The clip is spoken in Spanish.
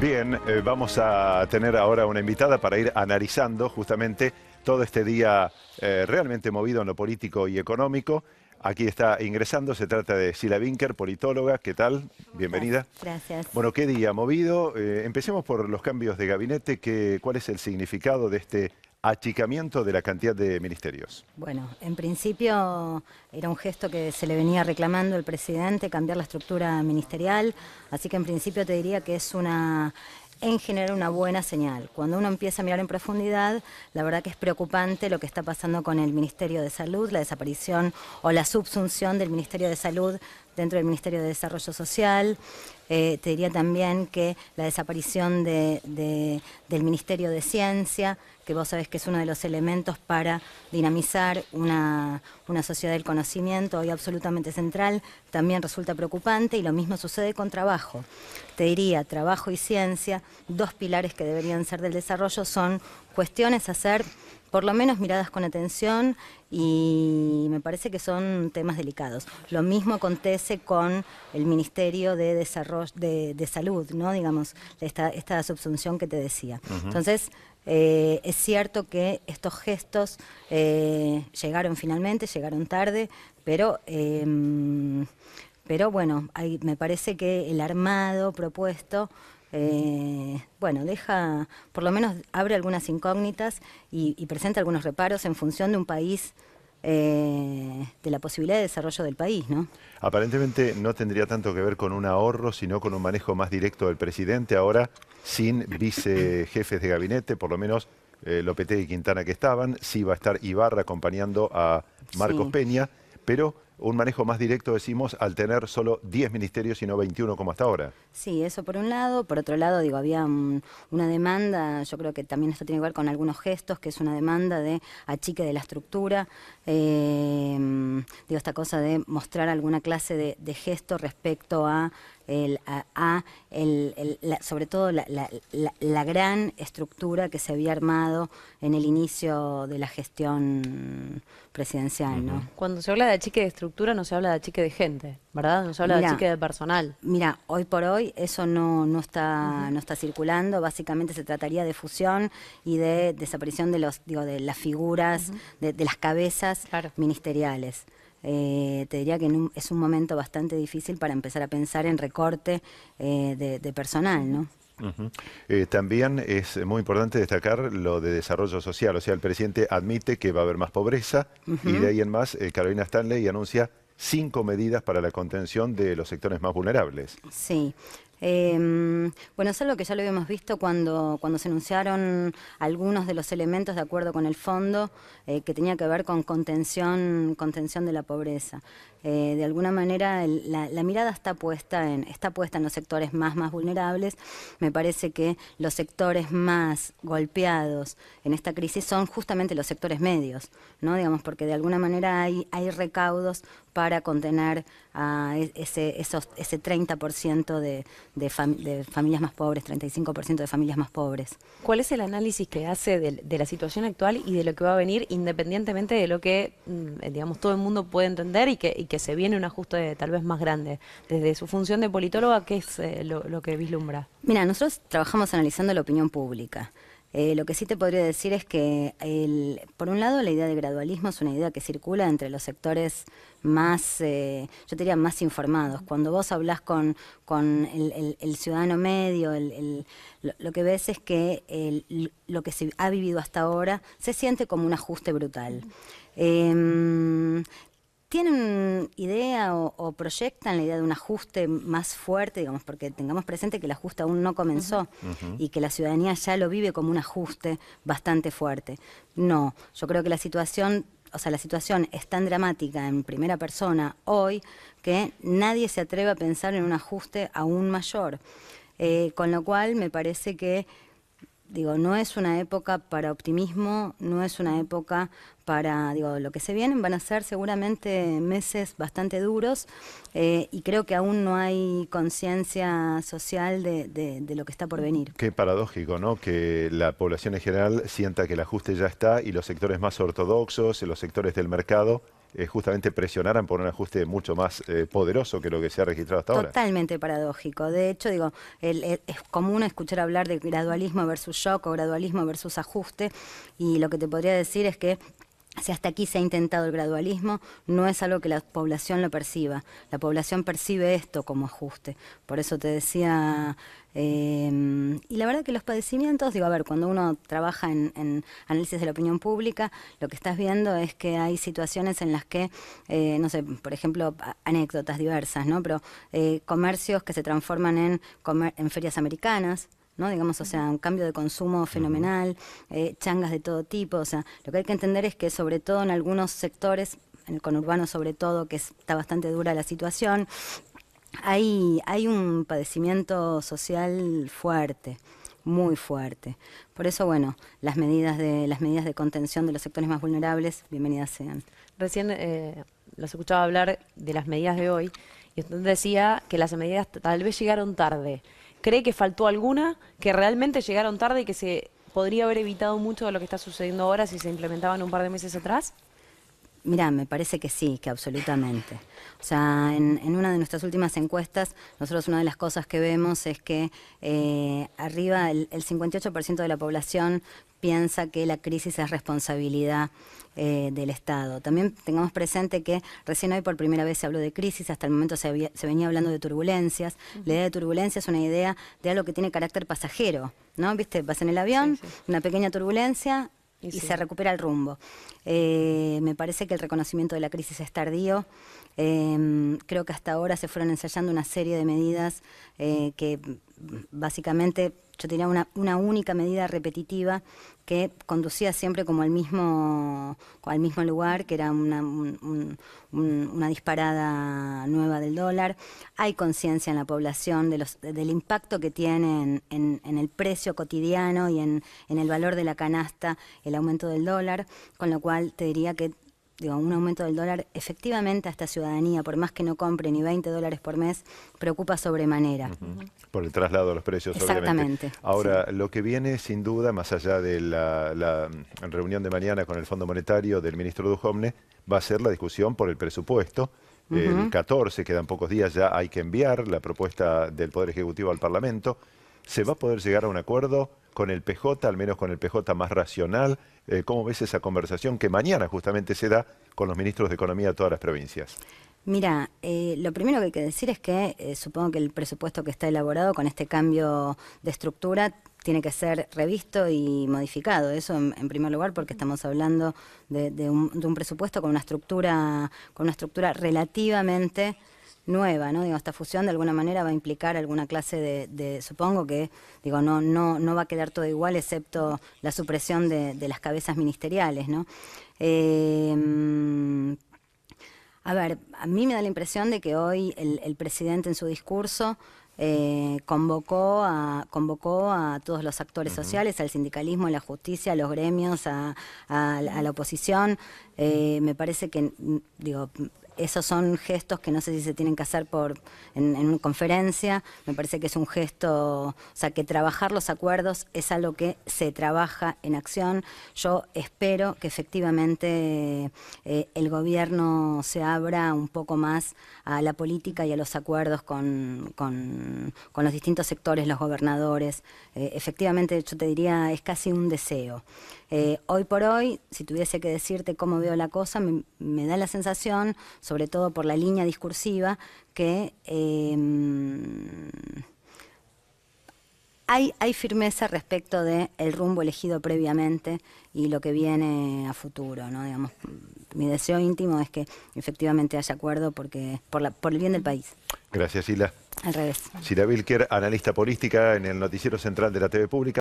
Bien, eh, vamos a tener ahora una invitada para ir analizando justamente todo este día eh, realmente movido en lo político y económico. Aquí está ingresando, se trata de Sila Winker, politóloga. ¿Qué tal? Bienvenida. Gracias. Bueno, ¿qué día movido? Eh, empecemos por los cambios de gabinete. ¿Qué, ¿Cuál es el significado de este achicamiento de la cantidad de ministerios? Bueno, en principio era un gesto que se le venía reclamando el presidente, cambiar la estructura ministerial, así que en principio te diría que es una en general una buena señal. Cuando uno empieza a mirar en profundidad, la verdad que es preocupante lo que está pasando con el Ministerio de Salud, la desaparición o la subsunción del Ministerio de Salud dentro del Ministerio de Desarrollo Social. Eh, te diría también que la desaparición de, del Ministerio de Ciencia, que vos sabés que es uno de los elementos para dinamizar una, sociedad del conocimiento hoy absolutamente central, también resulta preocupante y lo mismo sucede con trabajo. Te diría, trabajo y ciencia, dos pilares que deberían ser del desarrollo, son cuestiones a hacer por lo menos miradas con atención y me parece que son temas delicados. Lo mismo acontece con el Ministerio de Desarrollo de, Salud, ¿no? Digamos, esta, esta subsunción que te decía. Entonces, eh, es cierto que estos gestos eh, llegaron finalmente, llegaron tarde, pero em, pero bueno, me parece que el armado propuesto eh, bueno, deja, por lo menos abre algunas incógnitas y, presenta algunos reparos en función de un país, eh, de la posibilidad de desarrollo del país, ¿no? Aparentemente no tendría tanto que ver con un ahorro, sino con un manejo más directo del presidente, ahora sin vicejefes de gabinete, por lo menos eh, Lopetegui y Quintana que estaban, sí va a estar Ibarra acompañando a Marcos Peña, pero un manejo más directo, decimos, al tener solo 10 ministerios y no 21 como hasta ahora. Sí, eso por un lado. Por otro lado, digo, había una demanda, yo creo que también esto tiene que ver con algunos gestos, que es una demanda de achique de la estructura, eh, digo, esta cosa de mostrar alguna clase de gesto respecto a el, a, el, sobre todo la, la, gran estructura que se había armado en el inicio de la gestión presidencial. ¿no? Cuando se habla de achique de estructura no se habla de achique de gente, ¿verdad? No se habla de achique de personal. Mira, hoy por hoy eso no, no, está, no está circulando, básicamente se trataría de fusión y de desaparición de, los, digo, de las figuras, de, las cabezas ministeriales. Eh, te diría que es un momento bastante difícil para empezar a pensar en recorte eh, de, personal, ¿no? Eh, también es muy importante destacar lo de desarrollo social, o sea, el presidente admite que va a haber más pobreza y de ahí en más Carolina Stanley anuncia cinco medidas para la contención de los sectores más vulnerables. Sí, eh, bueno, es algo que ya lo habíamos visto cuando, cuando se anunciaron algunos de los elementos de acuerdo con el fondo eh, que tenía que ver con contención, contención de la pobreza. Eh, de alguna manera la, mirada está puesta, en, está puesta en los sectores más, más vulnerables. Me parece que los sectores más golpeados en esta crisis son justamente los sectores medios, ¿no? Digamos, porque de alguna manera hay, recaudos para contener a e, ese, ese 30% de, de, familias más pobres, 35% de familias más pobres. ¿Cuál es el análisis que hace de, la situación actual y de lo que va a venir, independientemente de lo que, mm, digamos, todo el mundo puede entender y que, que se viene un ajuste tal vez más grande? Desde su función de politóloga, ¿qué es eh, lo, lo que vislumbra? Mira, nosotros trabajamos analizando la opinión pública. Eh, lo que sí te podría decir es que, el, por un lado, la idea de gradualismo es una idea que circula entre los sectores más, eh, yo diría, más informados. Cuando vos hablas con, con el, ciudadano medio, lo, que ves es que lo que se ha vivido hasta ahora se siente como un ajuste brutal. Eh, ¿Tienen idea o, proyectan la idea de un ajuste más fuerte, digamos, porque tengamos presente que el ajuste aún no comenzó y que la ciudadanía ya lo vive como un ajuste bastante fuerte? No, yo creo que la situación, o sea, la situación es tan dramática en primera persona hoy que nadie se atreve a pensar en un ajuste aún mayor. Eh, con lo cual me parece que digo, no es una época para optimismo, no es una época para, digo, lo que se vienen van a ser seguramente meses bastante duros eh, y creo que aún no hay conciencia social de, de, lo que está por venir. Qué paradójico, ¿no? Que la población en general sienta que el ajuste ya está y los sectores más ortodoxos, los sectores del mercado, eh, justamente presionaran por un ajuste mucho más eh, poderoso que lo que se ha registrado hasta ahora. Totalmente paradójico. De hecho, digo, es común escuchar hablar de gradualismo versus shock o gradualismo versus ajuste y lo que te podría decir es que si hasta aquí se ha intentado el gradualismo, no es algo que la población lo perciba. La población percibe esto como ajuste. Por eso te decía, eh, y la verdad que los padecimientos, digo, a ver, cuando uno trabaja en, análisis de la opinión pública, lo que estás viendo es que hay situaciones en las que, eh, no sé, por ejemplo, anécdotas diversas, ¿no? Pero eh, comercios que se transforman en, en ferias americanas, ¿no? Digamos, o sea, un cambio de consumo fenomenal, eh, changas de todo tipo, o sea, lo que hay que entender es que sobre todo en algunos sectores, en el conurbano sobre todo, que está bastante dura la situación, hay, hay un padecimiento social fuerte muy fuerte. Por eso, bueno, las medidas de las medidas de contención de los sectores más vulnerables, bienvenidas sean. Recién eh, los escuchaba hablar de las medidas de hoy y usted decía que las medidas tal vez llegaron tarde. ¿Cree que faltó alguna, que realmente llegaron tarde y que se podría haber evitado mucho de lo que está sucediendo ahora si se implementaban un par de meses atrás? Mira, me parece que sí, que absolutamente. O sea, en, una de nuestras últimas encuestas, nosotros una de las cosas que vemos es que eh, arriba el, el 58% de la población piensa que la crisis es responsabilidad eh, del Estado. También tengamos presente que recién hoy por primera vez se habló de crisis, hasta el momento se, venía hablando de turbulencias. La idea de turbulencia es una idea de algo que tiene carácter pasajero, ¿no? ¿Viste? Vas en el avión, una pequeña turbulencia, y, se recupera el rumbo. Eh, me parece que el reconocimiento de la crisis es tardío. Em, creo que hasta ahora se fueron ensayando una serie de medidas eh, que básicamente yo tenía una, una, única medida repetitiva que conducía siempre como al mismo, al mismo lugar, que era una, una disparada nueva del dólar. Hay conciencia en la población de los, del impacto que tiene en, en, el precio cotidiano y en, en el valor de la canasta el aumento del dólar, con lo cual te diría que digo, un aumento del dólar, efectivamente a esta ciudadanía, por más que no compre ni 20 dólares por mes, preocupa sobremanera. Por el traslado de los precios, Exactamente. Ahora, lo que viene sin duda, más allá de la, reunión de mañana con el Fondo Monetario del ministro Dujovne, va a ser la discusión por el presupuesto. El 14, quedan pocos días, ya hay que enviar la propuesta del Poder Ejecutivo al Parlamento. ¿Se va a poder llegar a un acuerdo? con el PJ, al menos con el PJ más racional. Eh, ¿Cómo ves esa conversación que mañana justamente se da con los ministros de Economía de todas las provincias? Mira, eh, lo primero que hay que decir es que eh, supongo que el presupuesto que está elaborado con este cambio de estructura tiene que ser revisto y modificado. Eso en, primer lugar porque estamos hablando de, un, de, un, presupuesto con una estructura, con una estructura relativamente nueva, ¿no? Digo, esta fusión de alguna manera va a implicar alguna clase de, supongo que, digo, no, no, no va a quedar todo igual excepto la supresión de, las cabezas ministeriales, ¿no? Em, a ver, a mí me da la impresión de que hoy el, presidente en su discurso eh, convocó, a, convocó a todos los actores sociales, al sindicalismo, a la justicia, a los gremios, a, la oposición. Eh, me parece que, digo, esos son gestos que no sé si se tienen que hacer por en, una conferencia. Me parece que es un gesto, o sea, que trabajar los acuerdos es algo que se trabaja en acción. Yo espero que efectivamente eh, el gobierno se abra un poco más a la política y a los acuerdos con, con, los distintos sectores, los gobernadores. Eh, efectivamente, yo te diría, es casi un deseo. Eh, hoy por hoy, si tuviese que decirte cómo veo la cosa, me, da la sensación, sobre todo por la línea discursiva, que em, hay, hay, firmeza respecto del el rumbo elegido previamente y lo que viene a futuro, ¿no? Digamos, mi deseo íntimo es que efectivamente haya acuerdo porque por, la, por el bien del país. Gracias, Sila. Al revés. Sila Vilker, analista política en el Noticiero Central de la TV Pública.